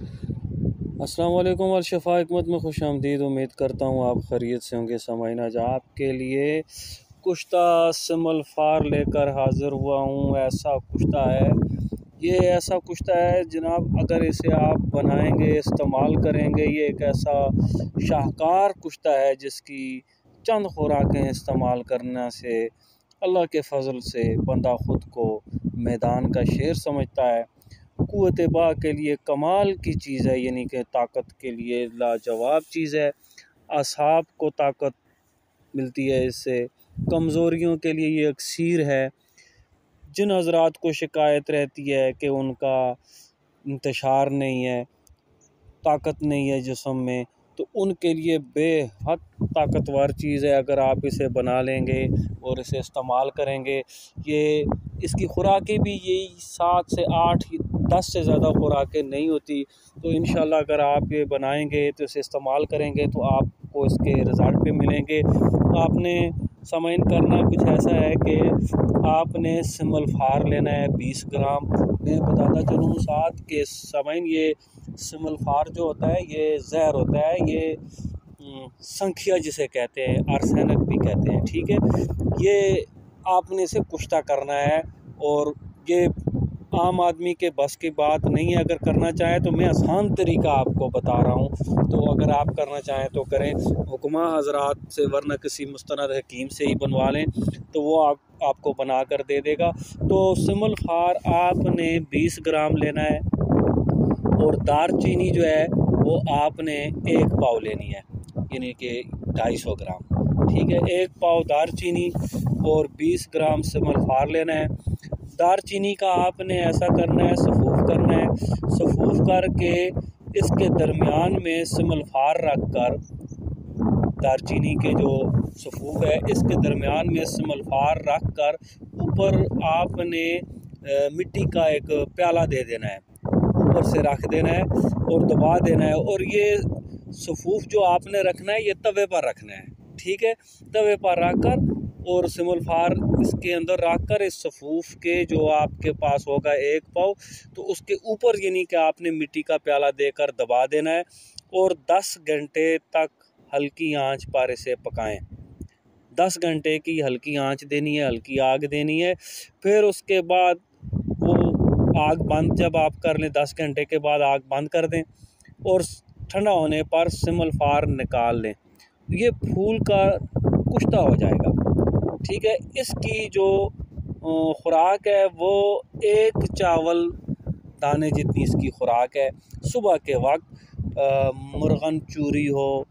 वालेकुम और शफा हमत में खुश आमदीद। उम्मीद करता हूँ आप खरीद से होंगे। समाइन, आज आपके लिए कुश्ता सिमल फार लेकर हाज़िर हुआ हूँ। ऐसा कुश्ता है। ये ऐसा कुश्ता है, जनाब, अगर इसे आप बनाएँगे, इस्तेमाल करेंगे, ये एक ऐसा शाहकार कुश्ता है जिसकी चंद खुराकें इस्तेमाल करने से अल्लाह के फजल से बंदा ख़ुद को मैदान का शेर समझता है। क़वत बा के लिए कमाल की चीज़ है, यानी कि ताकत के लिए लाजवाब चीज़ है। असाब को ताकत मिलती है इससे। कमज़ोरियों के लिए ये अक्सर है। जिन हजरात को शिकायत रहती है कि उनका इंतशार नहीं है, ताकत नहीं है जिसम में तो उनके लिए बेहद ताकतवर चीज़ है। अगर आप इसे बना लेंगे और इसे इस्तेमाल करेंगे, ये इसकी खुराकें भी यही सात से आठ दस से ज़्यादा खुराकें नहीं होती तो इन अगर आप ये बनाएँगे तो इसे इस्तेमाल करेंगे तो आपको इसके रिज़ल्ट भी मिलेंगे। आपने समझ करना कुछ ऐसा है कि आपने सिमल फार लेना है, बीस ग्राम। मैं बताता चलूँ साथ के समय ये सिमल फार जो होता है, ये जहर होता है, ये संख्या जिसे कहते हैं, आर्सेनिक भी कहते हैं, ठीक है? ये आपने इसे कुश्ता करना है और ये आम आदमी के बस की बात नहीं है, अगर करना चाहें तो मैं आसान तरीका आपको बता रहा हूँ। तो अगर आप करना चाहें तो करें। हुक्मा हजरात से, वरना किसी मुस्ंद हकीम से ही बनवा लें तो वो आप, आपको बना कर दे देगा। तो सिमल फार, आपने 20 ग्राम लेना है और दार चीनी जो है, वो आपने एक पाव लेनी है, यानी कि ढाई सौ ग्राम। ठीक है, एक पाव दार चीनी और बीस ग्राम सिमल फार लेना है। दार चीनी का आपने ऐसा करना है, सफूफ करना है। सफूफ करके इसके दरमियान में सिमल फार रख कर दारचीनी के जो सफूफ है, इसके दरमियान में सिमल फार रख कर ऊपर आपने मिट्टी का एक प्याला दे देना है। ऊपर से रख देना है और दबा देना है और ये सफूफ जो आपने रखना है, ये तवे पर रखना है। ठीक है? तवे पर रख कर और सिमल फार इसके अंदर रख कर इस सफूफ के जो आपके पास होगा एक पाव तो उसके ऊपर यानी कि आपने मिट्टी का प्याला देकर दबा देना है और 10 घंटे तक हल्की आँच पर इसे पकाएँ। 10 घंटे की हल्की आँच देनी है, हल्की आग देनी है, फिर उसके बाद वो आग बंद, जब आप कर लें 10 घंटे के बाद आग बंद कर दें और ठंडा होने पर सिमल फार निकाल लें। ये फूल का कुश्ता हो जाएगा। ठीक है, इसकी जो खुराक है, वो एक चावल दाने जितनी इसकी खुराक है, सुबह के वक्त मुर्गन चूरी हो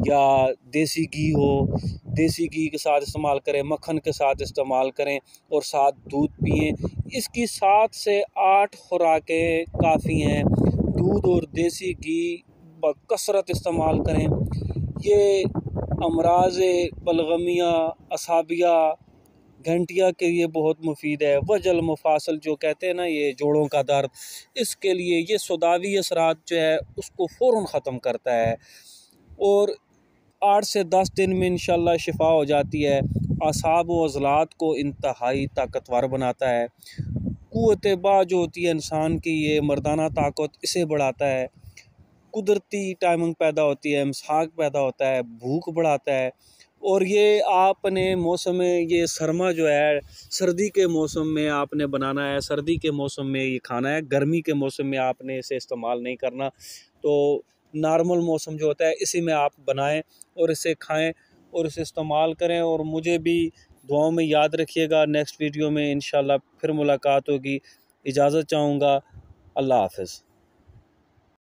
या देसी घी हो, देसी घी के साथ इस्तेमाल करें, मक्खन के साथ इस्तेमाल करें और साथ दूध पिए। इसकी सात से आठ खुराकें काफ़ी हैं। दूध और देसी घी कसरत इस्तेमाल करें। ये अमराज बलगमिया असाबिया, घंटिया के लिए बहुत मुफीद है। वजल मुफासल जो कहते हैं ना, ये जोड़ों का दर्द, इसके लिए ये सदावी असरात जो है, उसको फ़ौर ख़त्म करता है। और आठ से दस दिन में इन शिफा हो जाती है। असाब व अजलात को इंतहाई ताकतवर बनाता है। क़वत बा जो होती है इंसान की, ये मर्दाना ताकत इसे बढ़ाता है। कुदरती टाइमिंग पैदा होती है, मसाक पैदा होता है, भूख बढ़ाता है। और ये आपने मौसम ये सरमा जो है, सर्दी के मौसम में आपने बनाना है, सर्दी के मौसम में ये खाना है, गर्मी के मौसम में आपने इसे इस्तेमाल नहीं करना। तो नॉर्मल मौसम जो होता है, इसी में आप बनाएँ और इसे खाएँ और इसे इस्तेमाल करें। और मुझे भी दुआओं में याद रखिएगा नेक्स्ट वीडियो में इन फिर मुलाकात होगी। इजाज़त चाहूँगा, अल्लाह हाफ़िज़।